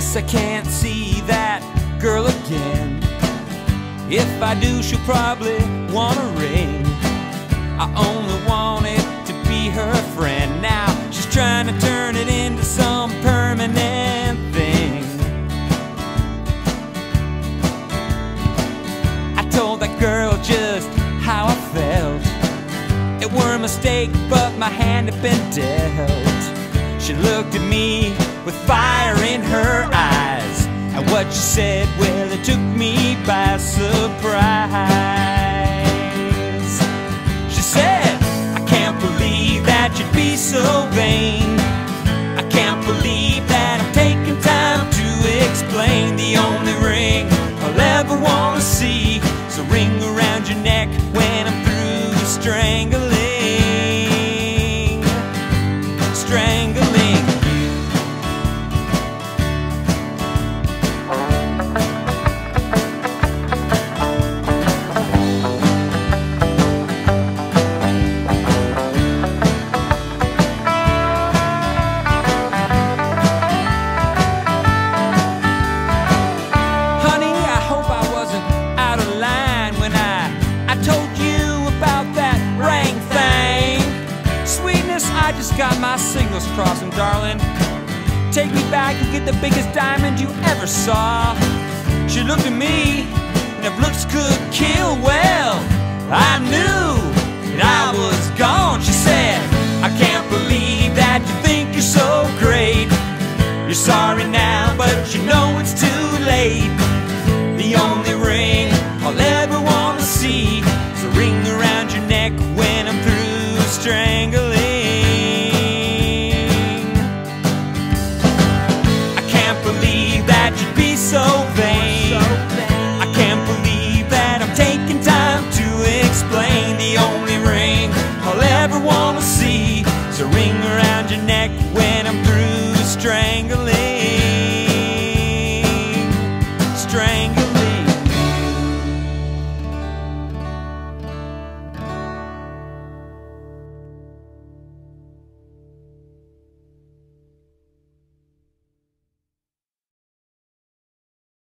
guess I can't see that girl again. If I do, she'll probably want a ring. I only wanted to be her friend. Now she's trying to turn it into some permanent thing. I told that girl just how I felt. It were a mistake, but my hand had been dealt. She looked at me with fire in her what she said, well, it took me by surprise. She said, I can't believe that you'd be so vain. I can't believe that I'm taking time to explain the only ring I'll ever want to see. is a ring around your neck when I'm through strangling. Strangling got my signals crossing, darling. Take me back and get the biggest diamond you ever saw. She looked at me, and if looks could kill, well, I knew that I was gone. She said, I can't believe that you think you're so great. You're sorry now, but you know it's too late. The only ring I'll ever want to see is a ring around your neck when I'm through strangling. the only ring I'll ever want to see. Is a ring around your neck when I'm through strangling. Strangling.